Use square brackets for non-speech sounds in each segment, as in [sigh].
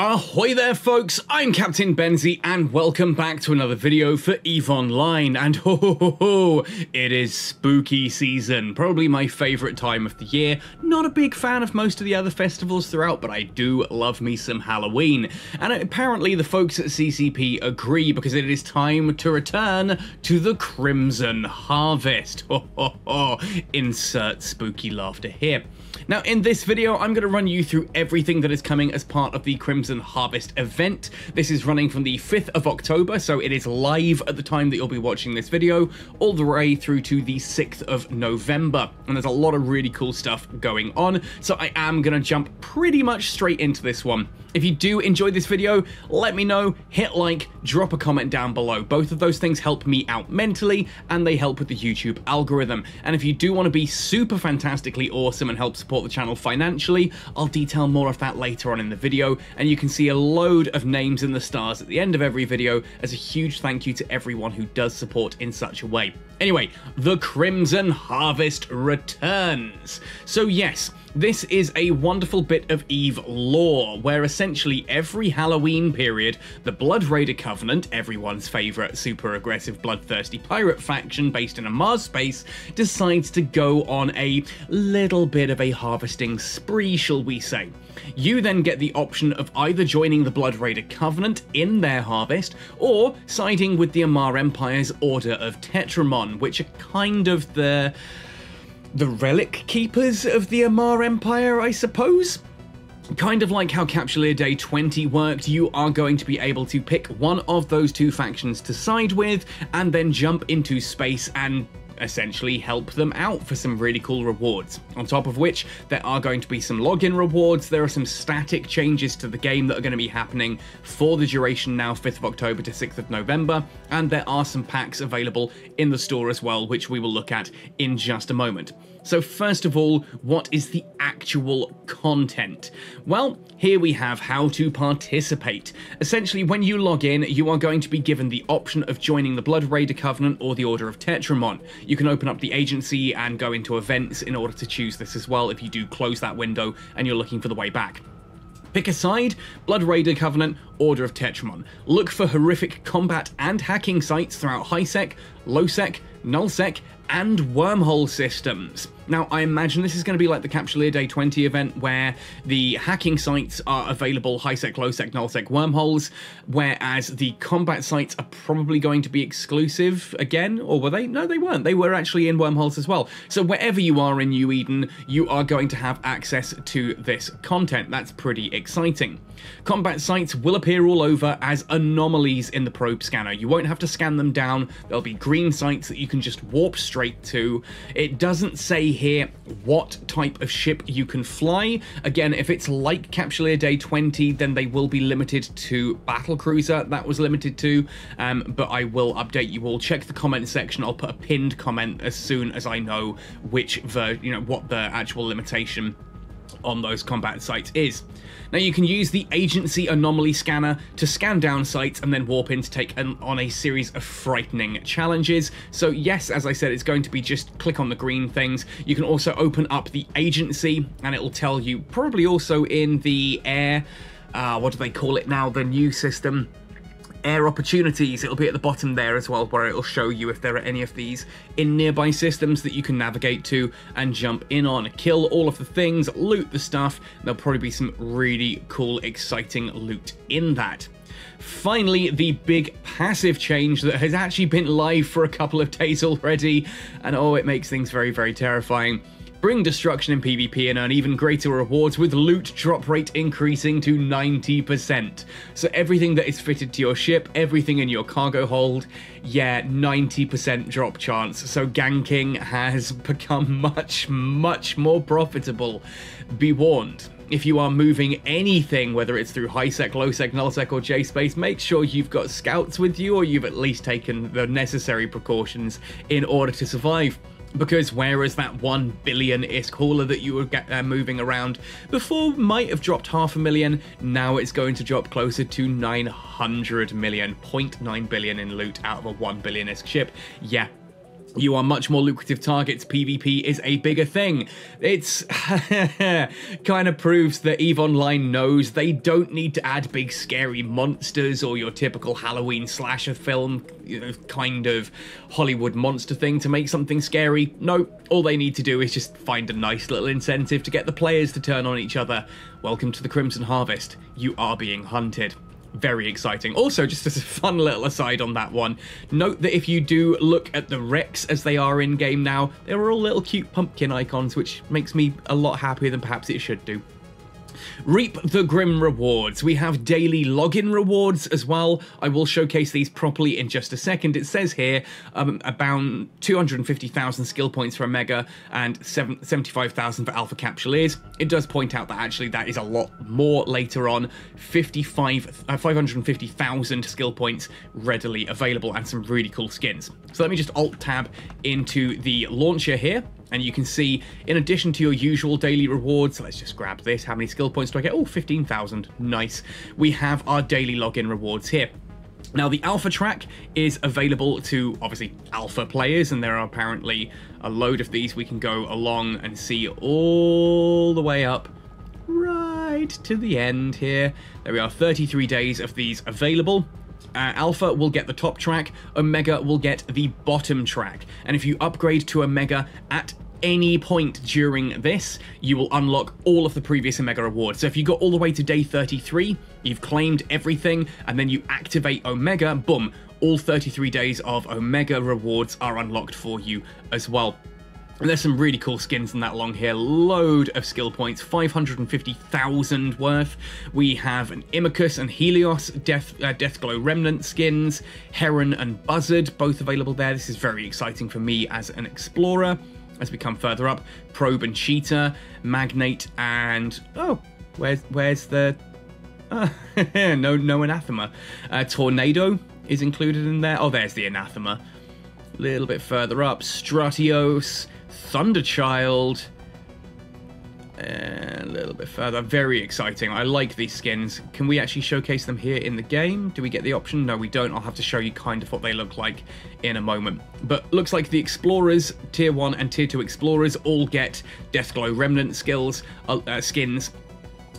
Ahoy there folks, I'm Captain Benzie and welcome back to another video for EVE Online. And ho ho ho ho, it is spooky season, probably my favourite time of the year, not a big fan of most of the other festivals throughout but I do love me some Halloween. And apparently the folks at CCP agree because it is time to return to the Crimson Harvest, ho ho ho, insert spooky laughter here. Now in this video I'm going to run you through everything that is coming as part of the Crimson Harvest event. This is running from the 5th of October so it is live at the time that you'll be watching this video all the way through to the 6th of November and there's a lot of really cool stuff going on so I am going to jump pretty much straight into this one. If you do enjoy this video, let me know, hit like, drop a comment down below. Both of those things help me out mentally and they help with the YouTube algorithm. And if you do want to be super fantastically awesome and help support the channel financially, I'll detail more of that later on in the video and you can see a load of names in the stars at the end of every video as a huge thank you to everyone who does support in such a way. Anyway, the Crimson Harvest returns. So yes, this is a wonderful bit of EVE lore, where essentially every Halloween period, the Blood Raider Covenant, everyone's favourite super aggressive bloodthirsty pirate faction based in Amarr space, decides to go on a little bit of a harvesting spree, shall we say. You then get the option of either joining the Blood Raider Covenant in their harvest, or siding with the Amarr Empire's Order of Tetrimon, which are kind of the the relic keepers of the Amarr Empire, I suppose? Kind of like how Capsuleer Day 20 worked, you are going to be able to pick one of those two factions to side with, and then jump into space and essentially help them out for some really cool rewards. On top of which, there are going to be some login rewards, there are some static changes to the game that are going to be happening for the duration now 5th of October to 6th of November, and there are some packs available in the store as well, which we will look at in just a moment. So first of all, what is the actual content? Well, here we have how to participate. Essentially, when you log in, you are going to be given the option of joining the Blood Raider Covenant or the Order of Tetrimon. You can open up the agency and go into events in order to choose this as well if you do close that window and you're looking for the way back. Pick a side, Blood Raider Covenant, Order of Tetrimon. Look for horrific combat and hacking sites throughout high sec, low LowSec, NullSec, and wormhole systems. Now, I imagine this is going to be like the Capsuleer Day 20 event where the hacking sites are available HiSec, LowSec, NullSec wormholes, whereas the combat sites are probably going to be exclusive again, or were they? No, they weren't. They were actually in wormholes as well. So wherever you are in New Eden, you are going to have access to this content. That's pretty exciting. Combat sites will appear all over as anomalies in the probe scanner. You won't have to scan them down. There'll be green sites that you can just warp straight to. It doesn't say here what type of ship you can fly. Again, if it's like Capsuleer Day 20, then they will be limited to battle cruiser. That was limited to, um, but I will update you all. Check the comment section. I'll put a pinned comment as soon as I know which ver you know what the actual limitation on those combat sites is. Now you can use the agency anomaly scanner to scan down sites and then warp in to take an, on a series of frightening challenges. So yes, as I said, it's going to be just click on the green things. You can also open up the agency and it will tell you probably also in the air, uh, what do they call it now, the new system, air opportunities. It'll be at the bottom there as well, where it'll show you if there are any of these in nearby systems that you can navigate to and jump in on. Kill all of the things, loot the stuff. There'll probably be some really cool, exciting loot in that. Finally, the big passive change that has actually been live for a couple of days already, and oh, it makes things very, very terrifying. Bring destruction in PvP and earn even greater rewards with loot drop rate increasing to 90%. So everything that is fitted to your ship, everything in your cargo hold, yeah, 90% drop chance. So ganking has [laughs] become much, much more profitable. Be warned if you are moving anything, whether it's through HiSec, LowSec, NullSec, or J space, make sure you've got scouts with you or you've at least taken the necessary precautions in order to survive because whereas that 1 billion ISK hauler that you were get, uh, moving around before might have dropped half a million, now it's going to drop closer to 900 million, 0.9 billion in loot out of a 1 billion ISK ship. Yeah, you are much more lucrative targets. PvP is a bigger thing. It's [laughs] kind of proves that EVE Online knows they don't need to add big scary monsters or your typical Halloween slasher film, you know, kind of Hollywood monster thing to make something scary. No, all they need to do is just find a nice little incentive to get the players to turn on each other. Welcome to the Crimson Harvest. You are being hunted very exciting. Also, just as a fun little aside on that one, note that if you do look at the wrecks as they are in game now, they're all little cute pumpkin icons, which makes me a lot happier than perhaps it should do. Reap the Grim rewards. We have daily login rewards as well. I will showcase these properly in just a second. It says here um, about 250,000 skill points for Omega and 75,000 for Alpha Capsuleers. It does point out that actually that is a lot more later on. 55, uh, 550,000 skill points readily available and some really cool skins. So let me just alt tab into the launcher here and you can see, in addition to your usual daily rewards, let's just grab this. How many skill points do I get? Oh, 15,000. Nice. We have our daily login rewards here. Now, the alpha track is available to obviously alpha players, and there are apparently a load of these we can go along and see all the way up right to the end here. There we are, 33 days of these available. Uh, Alpha will get the top track, Omega will get the bottom track. And if you upgrade to Omega at any point during this, you will unlock all of the previous Omega rewards. So if you got all the way to day 33, you've claimed everything, and then you activate Omega, boom, all 33 days of Omega rewards are unlocked for you as well. And there's some really cool skins in that long here. Load of skill points, 550,000 worth. We have an Imicus and Helios Death uh, Deathglow Remnant skins, Heron and Buzzard, both available there. This is very exciting for me as an explorer. As we come further up, Probe and Cheetah, Magnate, and oh, where's where's the uh, [laughs] no no anathema? Uh, Tornado is included in there. Oh, there's the anathema. A little bit further up, Stratios. Thunderchild. And a little bit further. Very exciting. I like these skins. Can we actually showcase them here in the game? Do we get the option? No, we don't. I'll have to show you kind of what they look like in a moment. But looks like the Explorers, Tier 1 and Tier 2 Explorers all get Deathglow Remnant skills, uh, uh, skins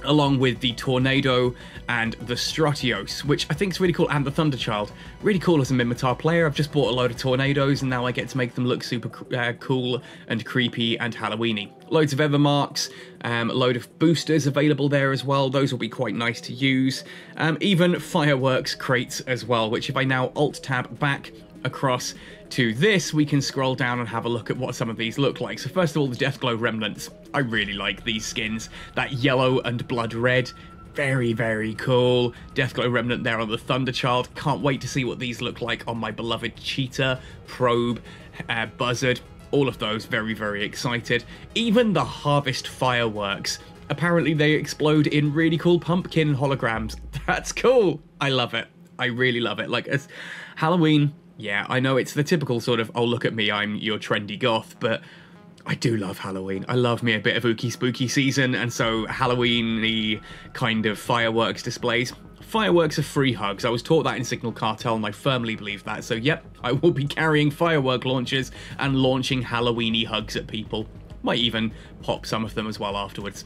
along with the Tornado and the Stratios, which I think is really cool, and the Thunderchild. Really cool as a Minmatar player. I've just bought a load of Tornadoes, and now I get to make them look super uh, cool and creepy and Halloweeny. Loads of Evermarks, um, a load of boosters available there as well. Those will be quite nice to use. Um, even fireworks crates as well, which if I now Alt-Tab back across to this, we can scroll down and have a look at what some of these look like. So first of all, the Deathglow Remnants. I really like these skins. That yellow and blood red, very, very cool. Deathglow Remnant there on the Thunderchild. Can't wait to see what these look like on my beloved Cheetah, Probe, uh, Buzzard. All of those very, very excited. Even the Harvest Fireworks. Apparently they explode in really cool pumpkin holograms. [laughs] That's cool. I love it. I really love it. Like, as Halloween yeah, I know it's the typical sort of, oh, look at me, I'm your trendy goth, but I do love Halloween. I love me a bit of ooky spooky season, and so Halloween-y kind of fireworks displays. Fireworks are free hugs. I was taught that in Signal Cartel, and I firmly believe that. So, yep, I will be carrying firework launchers and launching Halloweeny hugs at people. Might even pop some of them as well afterwards.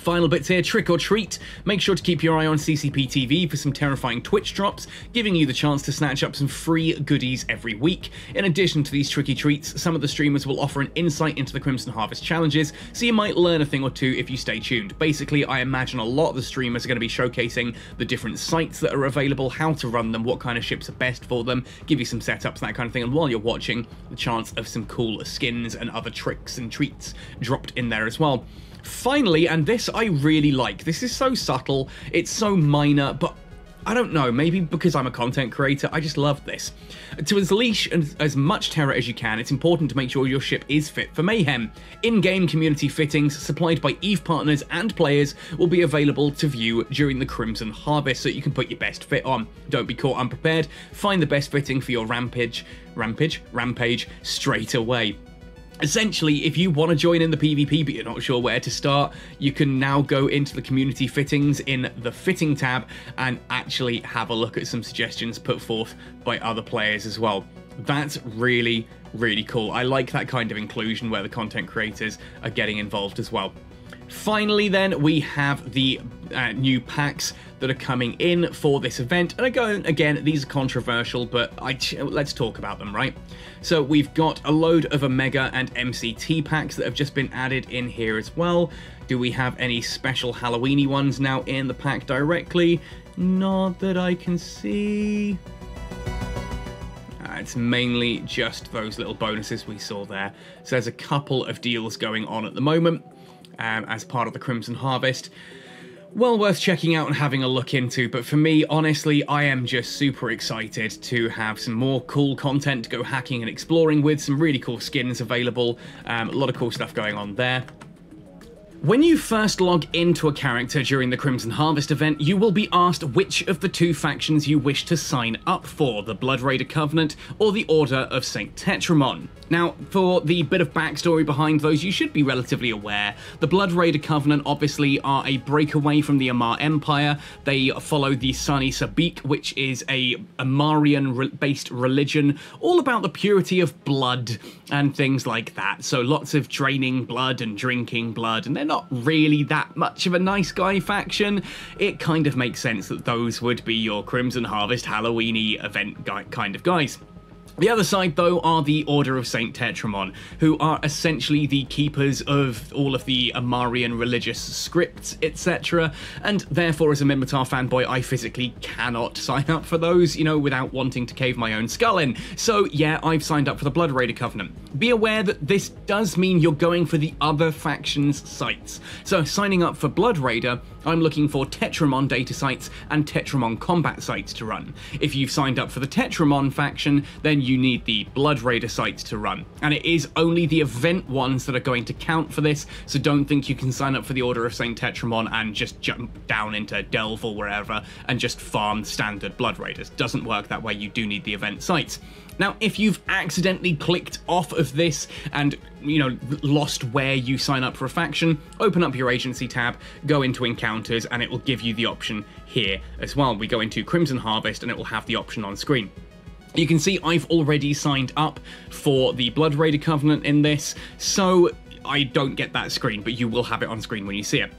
Final bits here, trick or treat. Make sure to keep your eye on CCP TV for some terrifying Twitch drops, giving you the chance to snatch up some free goodies every week. In addition to these tricky treats, some of the streamers will offer an insight into the Crimson Harvest challenges, so you might learn a thing or two if you stay tuned. Basically, I imagine a lot of the streamers are going to be showcasing the different sites that are available, how to run them, what kind of ships are best for them, give you some setups, that kind of thing, and while you're watching, the chance of some cool skins and other tricks and treats dropped in there as well. Finally, and this I really like, this is so subtle, it's so minor, but I don't know, maybe because I'm a content creator, I just love this. To unleash as much terror as you can, it's important to make sure your ship is fit for mayhem. In-game community fittings supplied by EVE partners and players will be available to view during the Crimson Harvest so you can put your best fit on. Don't be caught unprepared, find the best fitting for your rampage, rampage, rampage straight away. Essentially, if you want to join in the PvP but you're not sure where to start, you can now go into the community fittings in the fitting tab and actually have a look at some suggestions put forth by other players as well. That's really, really cool. I like that kind of inclusion where the content creators are getting involved as well. Finally, then, we have the uh, new packs that are coming in for this event. And again, again these are controversial, but I, let's talk about them, right? So we've got a load of Omega and MCT packs that have just been added in here as well. Do we have any special Halloweeny ones now in the pack directly? Not that I can see. Uh, it's mainly just those little bonuses we saw there. So there's a couple of deals going on at the moment um, as part of the Crimson Harvest. Well worth checking out and having a look into, but for me, honestly, I am just super excited to have some more cool content to go hacking and exploring with, some really cool skins available, um, a lot of cool stuff going on there. When you first log into a character during the Crimson Harvest event, you will be asked which of the two factions you wish to sign up for, the Blood Raider Covenant or the Order of St. Tetrimon. Now, for the bit of backstory behind those, you should be relatively aware. The Blood Raider Covenant obviously are a breakaway from the Amarr Empire. They follow the Sani Sabik, which is a Amarrian-based religion, all about the purity of blood and things like that. So lots of draining blood and drinking blood, and they're not really that much of a nice guy faction. It kind of makes sense that those would be your Crimson Harvest Halloweeny event kind of guys. The other side, though, are the Order of St. Tetrimon, who are essentially the keepers of all of the Amarrian religious scripts, etc. And therefore, as a Minmatar fanboy, I physically cannot sign up for those, you know, without wanting to cave my own skull in. So, yeah, I've signed up for the Blood Raider Covenant. Be aware that this does mean you're going for the other faction's sites. So, signing up for Blood Raider I'm looking for Tetrimon data sites and Tetrimon combat sites to run. If you've signed up for the Tetrimon faction, then you need the Blood Raider sites to run. And it is only the event ones that are going to count for this, so don't think you can sign up for the Order of St. Tetrimon and just jump down into Delve or wherever and just farm standard Blood Raiders. Doesn't work that way, you do need the event sites. Now, if you've accidentally clicked off of this and, you know, lost where you sign up for a faction, open up your agency tab, go into encounters, and it will give you the option here as well. We go into Crimson Harvest and it will have the option on screen. You can see I've already signed up for the Blood Raider Covenant in this, so I don't get that screen, but you will have it on screen when you see it.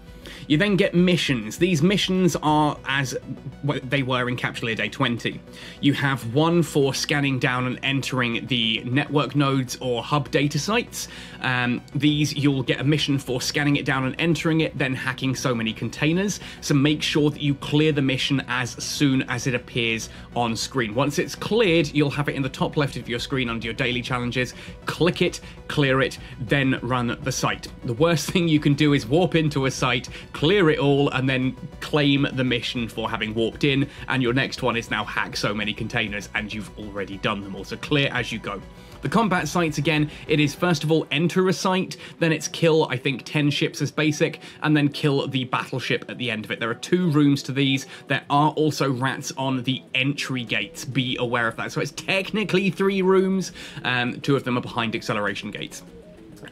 You then get missions. These missions are as they were in Capsuleer Day 20. You have one for scanning down and entering the network nodes or hub data sites. Um, these you'll get a mission for scanning it down and entering it, then hacking so many containers. So make sure that you clear the mission as soon as it appears on screen. Once it's cleared, you'll have it in the top left of your screen under your daily challenges. Click it, clear it, then run the site. The worst [laughs] thing you can do is warp into a site, clear it all, and then claim the mission for having walked in, and your next one is now hack so many containers, and you've already done them all. So clear as you go. The combat sites, again, it is first of all enter a site, then it's kill, I think, 10 ships as basic, and then kill the battleship at the end of it. There are two rooms to these. There are also rats on the entry gates. Be aware of that. So it's technically three rooms. Um, two of them are behind acceleration gates.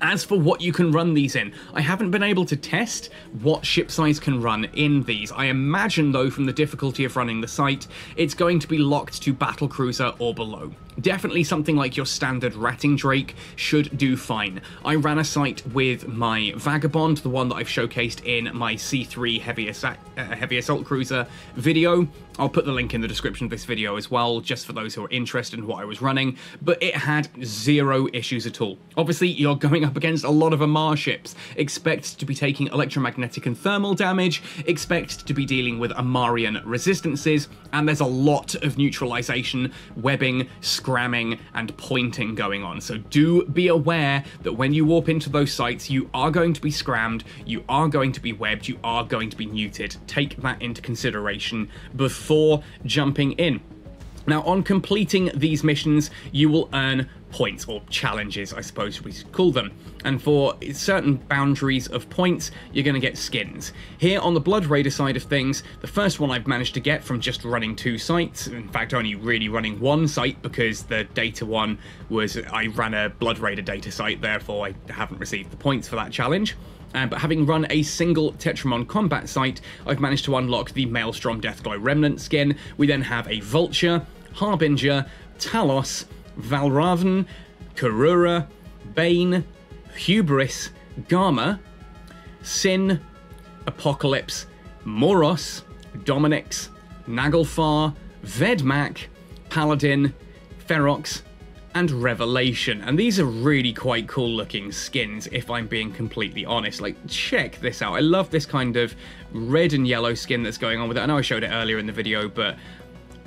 As for what you can run these in, I haven't been able to test what ship size can run in these. I imagine, though, from the difficulty of running the site, it's going to be locked to battlecruiser or below. Definitely something like your standard Ratting Drake should do fine. I ran a site with my Vagabond, the one that I've showcased in my C3 Heavy, uh, heavy Assault Cruiser video. I'll put the link in the description of this video as well, just for those who are interested in what I was running, but it had zero issues at all. Obviously, you're going up against a lot of Amarr ships. Expect to be taking electromagnetic and thermal damage, expect to be dealing with Amarrian resistances, and there's a lot of neutralization, webbing, scramming, and pointing going on. So do be aware that when you warp into those sites, you are going to be scrammed, you are going to be webbed, you are going to be neutered. Take that into consideration before jumping in. Now, on completing these missions, you will earn points, or challenges, I suppose we call them. And for certain boundaries of points, you're going to get skins. Here on the Blood Raider side of things, the first one I've managed to get from just running two sites, in fact only really running one site because the data one was, I ran a Blood Raider data site, therefore I haven't received the points for that challenge. Uh, but having run a single Tetrimon combat site, I've managed to unlock the Maelstrom Deathglow Remnant skin. We then have a Vulture, Harbinger, Talos, Valravn, Karura, Bane, Hubris, Garma, Sin, Apocalypse, Moros, Dominix, Naglfar, Vedmak, Paladin, Ferox, and Revelation. And these are really quite cool looking skins, if I'm being completely honest. Like, check this out. I love this kind of red and yellow skin that's going on with it. I know I showed it earlier in the video, but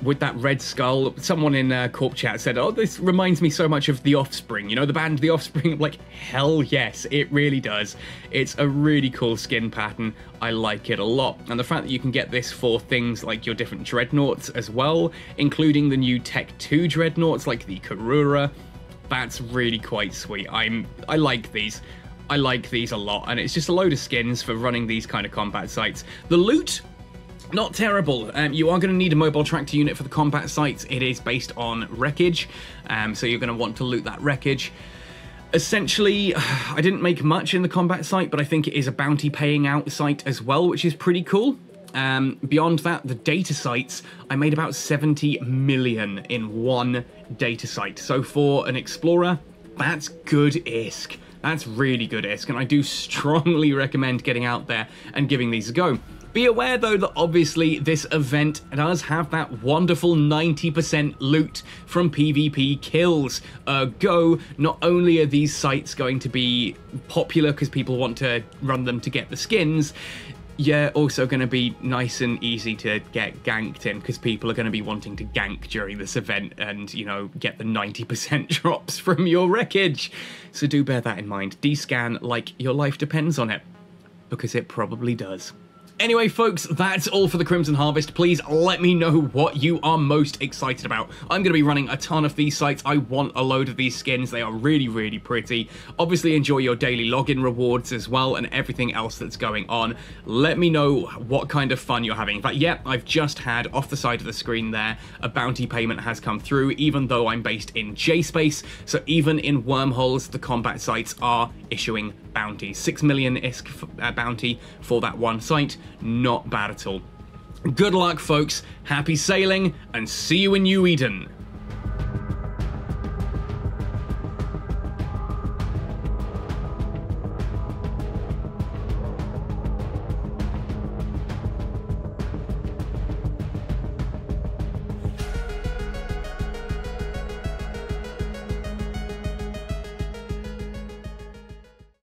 with that red skull. Someone in uh, Corp chat said, "Oh, this reminds me so much of The Offspring." You know, the band The Offspring. [laughs] like, hell yes, it really does. It's a really cool skin pattern. I like it a lot, and the fact that you can get this for things like your different dreadnoughts as well, including the new Tech 2 dreadnoughts like the Karura. That's really quite sweet. I'm I like these. I like these a lot, and it's just a load of skins for running these kind of combat sites. The loot not terrible. Um, you are going to need a mobile tractor unit for the combat sites. It is based on wreckage, um, so you're going to want to loot that wreckage. Essentially, [sighs] I didn't make much in the combat site, but I think it is a bounty paying out site as well, which is pretty cool. Um, beyond that, the data sites, I made about 70 million in one data site. So for an explorer, that's good ISK. That's really good ISK, and I do [laughs] strongly recommend getting out there and giving these a go. Be aware though that obviously this event does have that wonderful 90% loot from PvP kills. Uh, go, not only are these sites going to be popular because people want to run them to get the skins, you're also going to be nice and easy to get ganked in because people are going to be wanting to gank during this event and, you know, get the 90% [laughs] drops from your wreckage. So do bear that in mind. Descan like your life depends on it because it probably does. Anyway, folks, that's all for the Crimson Harvest. Please let me know what you are most excited about. I'm going to be running a ton of these sites. I want a load of these skins. They are really, really pretty. Obviously, enjoy your daily login rewards as well and everything else that's going on. Let me know what kind of fun you're having. In fact, yeah, I've just had off the side of the screen there, a bounty payment has come through, even though I'm based in J-Space. So even in wormholes, the combat sites are issuing bounties. Six million ISK uh, bounty for that one site. Not bad at all. Good luck, folks. Happy sailing, and see you in New Eden.